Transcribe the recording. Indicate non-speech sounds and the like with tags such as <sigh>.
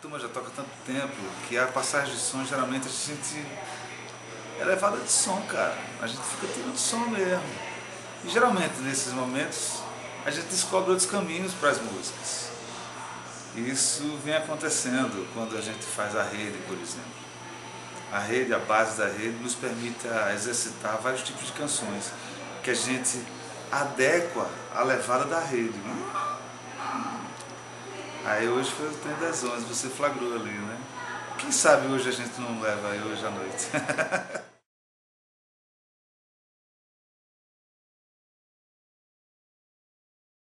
turma já toca tanto tempo que a passagem de som geralmente a gente é levada de som, cara. A gente fica tirando som mesmo. E geralmente nesses momentos a gente descobre outros caminhos para as músicas. Isso vem acontecendo quando a gente faz a rede, por exemplo. A rede, a base da rede, nos permite exercitar vários tipos de canções que a gente adequa à levada da rede. Né? Aí hoje foi o trem das 11, você flagrou ali, né? Quem sabe hoje a gente não leva aí hoje à noite. <laughs>